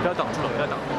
不要挡住了不要挡住了。